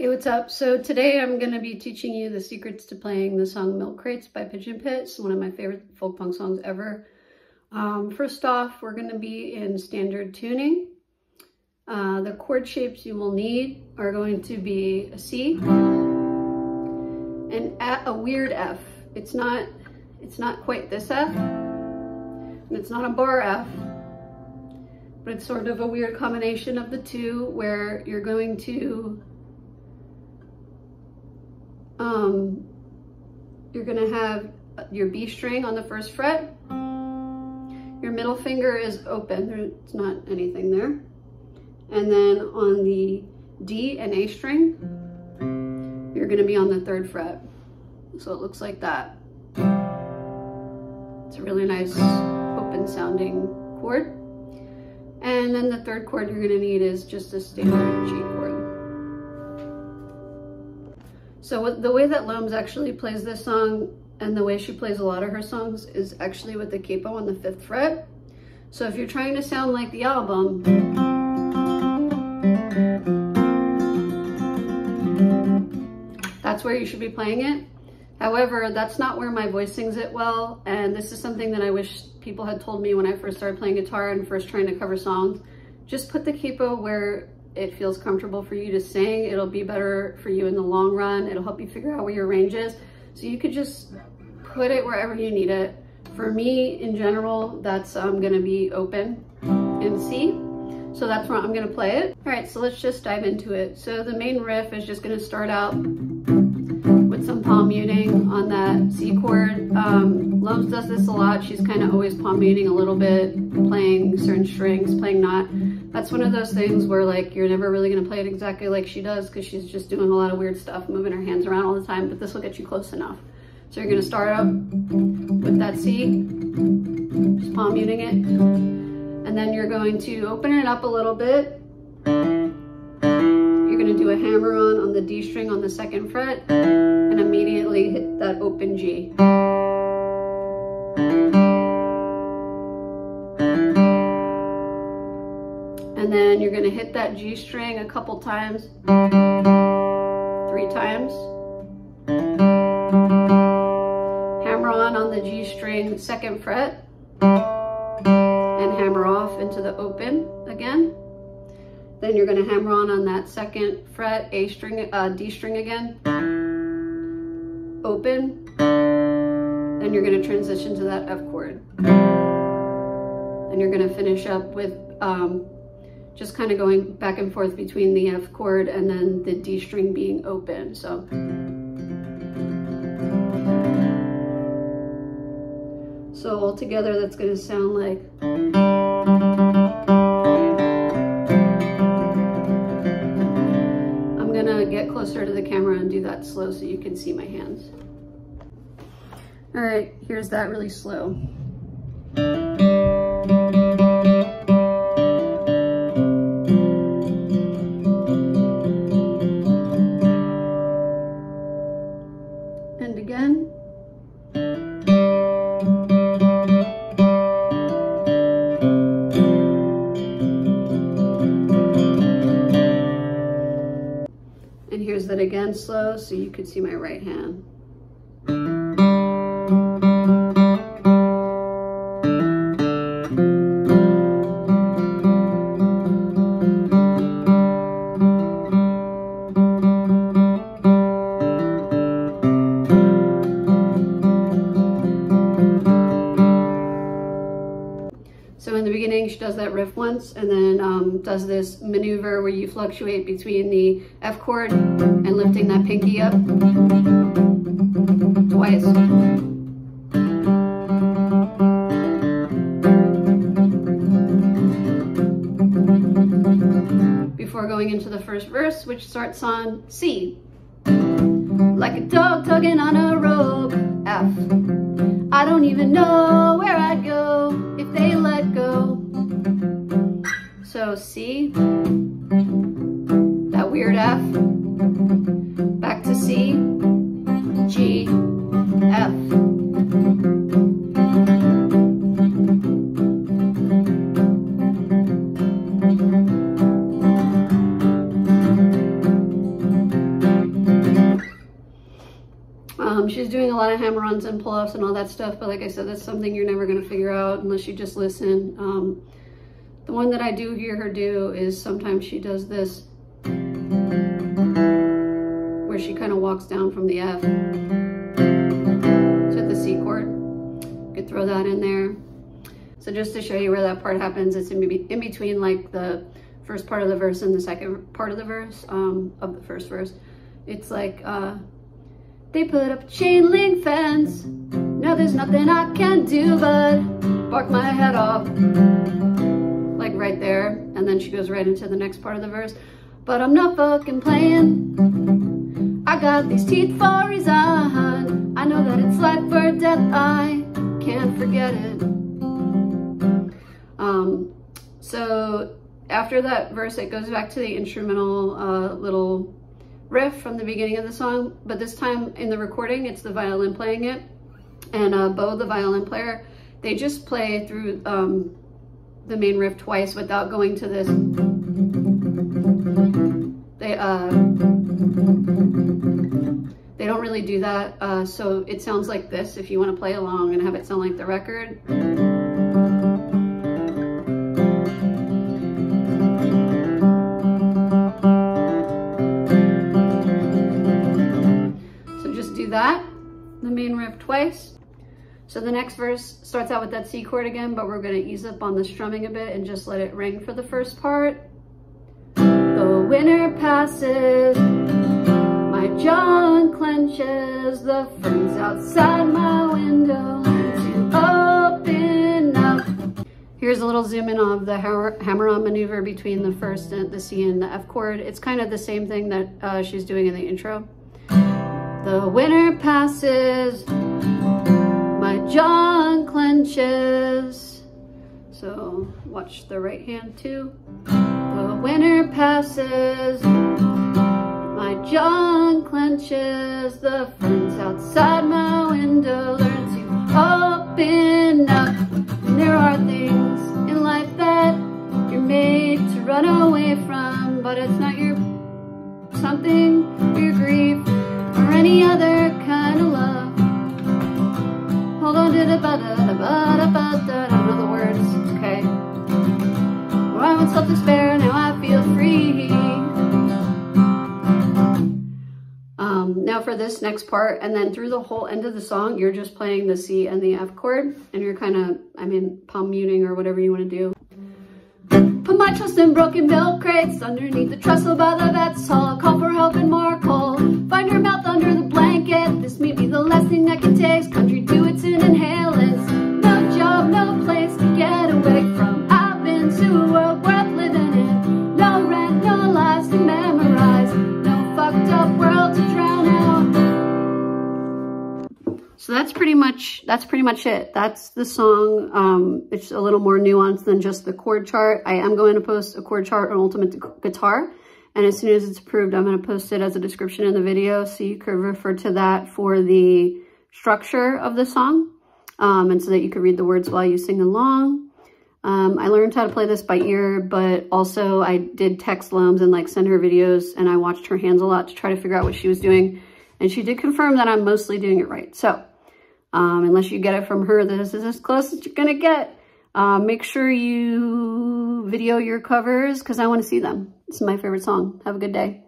Hey, what's up? So today I'm going to be teaching you the secrets to playing the song Milk Crates by Pigeon Pit. It's one of my favorite folk punk songs ever. Um, first off, we're going to be in standard tuning. Uh, the chord shapes you will need are going to be a C and a weird F. It's not, it's not quite this F, and it's not a bar F, but it's sort of a weird combination of the two where you're going to um, you're gonna have your B string on the first fret. Your middle finger is open, there's not anything there. And then on the D and A string, you're gonna be on the third fret. So it looks like that. It's a really nice open sounding chord. And then the third chord you're gonna need is just a standard G chord. So the way that Lomes actually plays this song and the way she plays a lot of her songs is actually with the capo on the fifth fret. So if you're trying to sound like the album, that's where you should be playing it. However, that's not where my voice sings it well. And this is something that I wish people had told me when I first started playing guitar and first trying to cover songs. Just put the capo where it feels comfortable for you to sing. It'll be better for you in the long run. It'll help you figure out where your range is. So you could just put it wherever you need it. For me, in general, that's um, gonna be open in C. So that's where I'm gonna play it. All right, so let's just dive into it. So the main riff is just gonna start out with some palm muting on that C chord. Um, Lomes does this a lot. She's kind of always palm muting a little bit, playing certain strings, playing not that's one of those things where like you're never really going to play it exactly like she does because she's just doing a lot of weird stuff, moving her hands around all the time, but this will get you close enough. So you're going to start out with that C, just palm muting it, and then you're going to open it up a little bit. You're going to do a hammer on on the D string on the second fret and immediately hit that open G. And then you're gonna hit that G string a couple times, three times. Hammer on on the G string, second fret, and hammer off into the open again. Then you're gonna hammer on on that second fret, A string, uh, D string again, open. Then you're gonna transition to that F chord. And you're gonna finish up with um, just kind of going back and forth between the F chord and then the D string being open. So. So all together that's going to sound like. I'm going to get closer to the camera and do that slow so you can see my hands. All right, here's that really slow. Again slow so you could see my right hand. So in the beginning, she does that riff once and then does this maneuver where you fluctuate between the F chord and lifting that pinky up twice. Before going into the first verse, which starts on C. Like a dog tugging on a rope, F. I don't even know C, that weird F, back to C, G, F. Um, she's doing a lot of hammer-ons and pull-ups and all that stuff, but like I said, that's something you're never gonna figure out unless you just listen. Um, the one that I do hear her do is sometimes she does this, where she kind of walks down from the F to the C chord. You could throw that in there. So just to show you where that part happens, it's in, be in between like the first part of the verse and the second part of the verse, um, of the first verse. It's like, uh, they put up a chain link fence. Now there's nothing I can do but bark my head off. Right there. And then she goes right into the next part of the verse. But I'm not fucking playing. I got these teeth for resign. I know that it's life or death. I can't forget it. Um, so after that verse, it goes back to the instrumental uh, little riff from the beginning of the song, but this time in the recording, it's the violin playing it. And uh, Bo, the violin player, they just play through um, the main riff twice without going to this. They, uh, they don't really do that, uh, so it sounds like this if you want to play along and have it sound like the record. So the next verse starts out with that C chord again, but we're gonna ease up on the strumming a bit and just let it ring for the first part. The winter passes, my jaw unclenches, the ferns outside my window open up. Here's a little zoom in of the hammer-on maneuver between the first and the C and the F chord. It's kind of the same thing that uh, she's doing in the intro. The winter passes, jaw unclenches. So watch the right hand too. The winter passes, my jaw clenches. The ferns outside my window learn to open up. And there are things in life that you're made to run away from, but it's not your something, I the words, okay. Where I once felt despair, now I feel free. Now for this next part, and then through the whole end of the song, you're just playing the C and the F chord, and you're kind of, I mean, palm muting or whatever you want to do. My trust in broken milk crates underneath the trestle by the vet's hall. Call for help and more coal. Find your mouth under the blanket. This may be the last thing I can taste. Country do its in inhalants. No job, no place to get away from. Much that's pretty much it. That's the song. Um, it's a little more nuanced than just the chord chart. I am going to post a chord chart on Ultimate Guitar. And as soon as it's approved, I'm going to post it as a description in the video. So you could refer to that for the structure of the song. Um, and so that you could read the words while you sing along. Um, I learned how to play this by ear, but also I did text Lomes and like send her videos and I watched her hands a lot to try to figure out what she was doing. And she did confirm that I'm mostly doing it right. So um, unless you get it from her, this is as close as you're going to get. Uh, make sure you video your covers because I want to see them. It's my favorite song. Have a good day.